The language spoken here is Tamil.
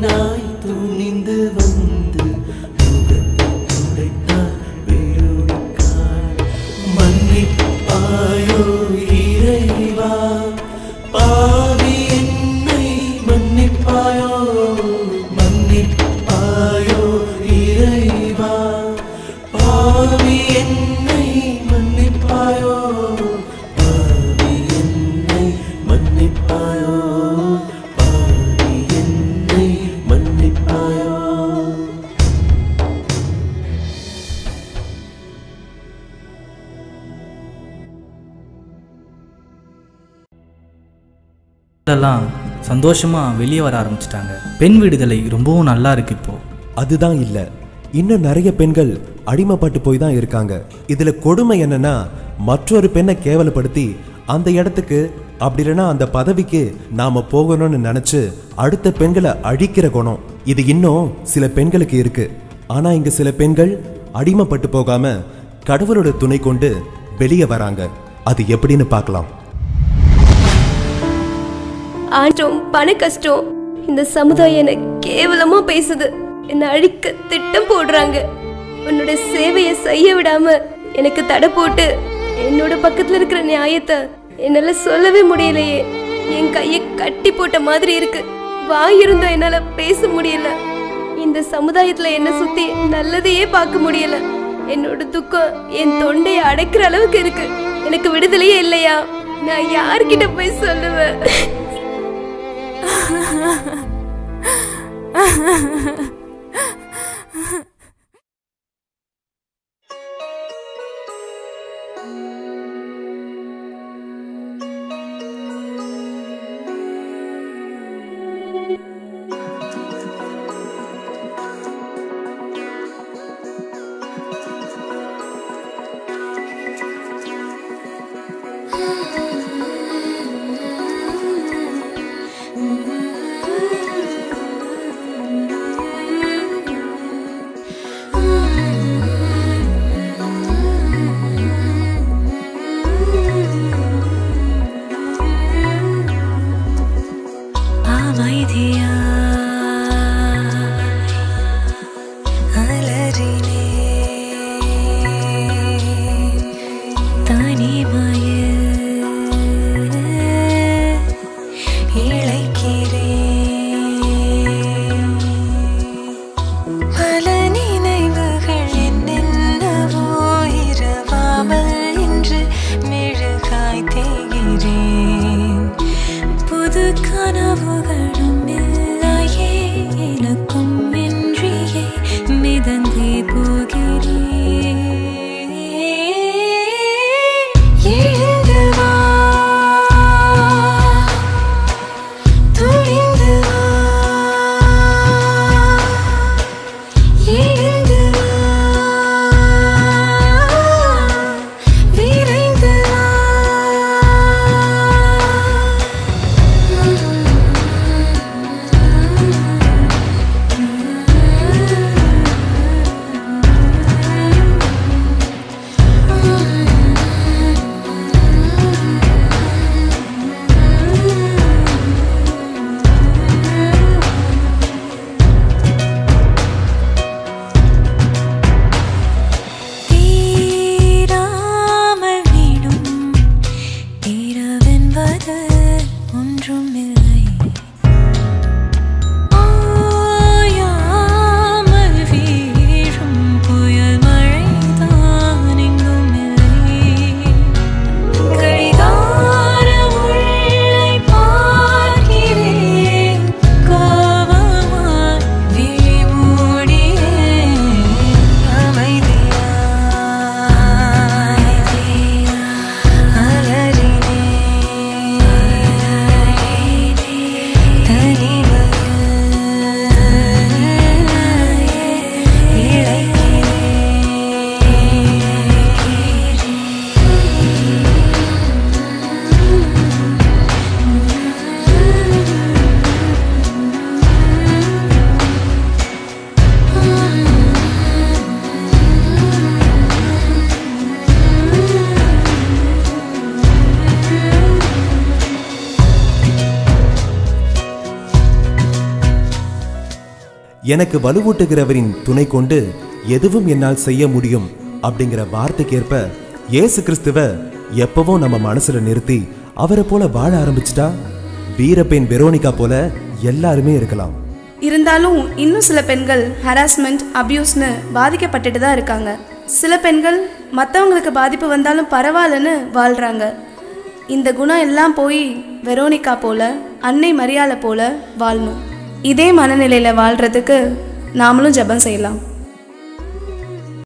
night. எல்லாம் சந்தோஷமா வெளியே வர ஆரம்பிச்சிட்டாங்க. பெண் விடுதலை ரொம்பவும் நல்லா இருக்கு இப்போ. அதுதான் இல்ல. இன்னும் நிறைய பெண்கள் அடிமைப்பட்டு போய் தான் இருக்காங்க. இதுல கொடுமை என்னன்னா மற்றொரு பெண்ணை கேவலப்படுத்தி அந்த இடத்துக்கு அப்படி இல்லைன்னா அந்த பதவிக்கு நாம போகணும்னு நினைச்சு அடுத்த பெண்களை அழிக்கிற குணம் இது இன்னும் சில பெண்களுக்கு இருக்கு. ஆனா இங்க சில பெண்கள் அடிமைப்பட்டு போகாம கடவுளோட துணை கொண்டு வெளியே வராங்க. அது எப்படின்னு பார்க்கலாம். ஆற்றம் பண கஷ்டம். இந்த சமுதாயம் என்னை கேவலமா பேசுது. என்னை அழிக்க திட்டம் போடுறாங்க. உன்னோட சேவையை செய்ய விடாம எனக்கு தடை போட்டு என்னோட பக்கத்துல இருக்கிற நியாயத்தை என்னால சொல்லவே முடியலையே. என் கையை கட்டி போட்ட மாதிரி இருக்கு. வாய் இருந்தா என்னால பேச முடியல. இந்த சமுதாயத்துல என்ன சுத்தி நல்லதையே பார்க்க முடியல. என்னோட துக்கம் என் தொண்டையை அடைக்கிற அளவுக்கு இருக்கு. எனக்கு விடுதலையே இல்லையா? நான் யார்கிட்ட போய் சொல்லுவேன்? 呵呵呵呵呵呵呵呵 இழைக்கிறேன். எனக்கு வலுவூட்டுகிறவரின் துணை கொண்டு எதுவும் என்னால் செய்ய முடியும் அப்படிங்கிற வார்த்தைக்கேற்ப இயேசு கிறிஸ்துவ எப்பவும் நம்ம மனசுல நிறுத்தி அவரை போல வாழ ஆரம்பிச்சிட்டா? வீரப்பெண் வெரோனிகா போல எல்லாருமே இருக்கலாம். இருந்தாலும் இன்னும் சில பெண்கள் ஹராஸ்மெண்ட் அபியூஸ்னு பாதிக்கப்பட்டுட்டு தான் இருக்காங்க. சில பெண்கள் மற்றவங்களுக்கு பாதிப்பு வந்தாலும் பரவாயில்லன்னு வாழ்கிறாங்க இந்த குணம் எல்லாம் போய் வெரோனிகா போல அன்னை மரியாதை போல வாழணும். இதே மனநிலையில் வாழ்கிறதுக்கு நாமளும் ஜெபம் செய்யலாம்.